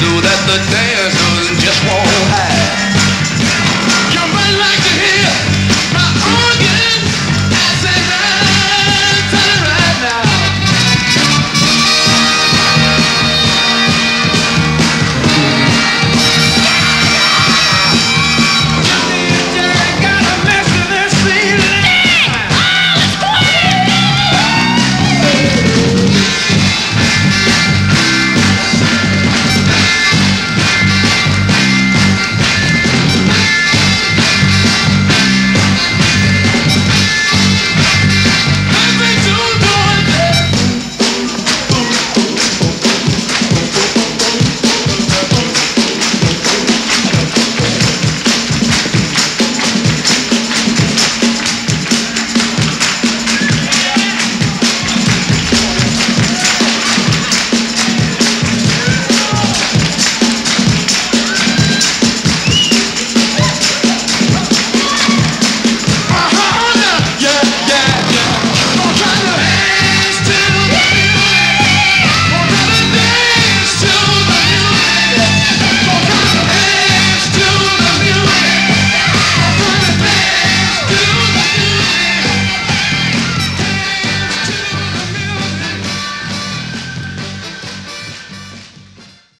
so that the dancers just won't hide.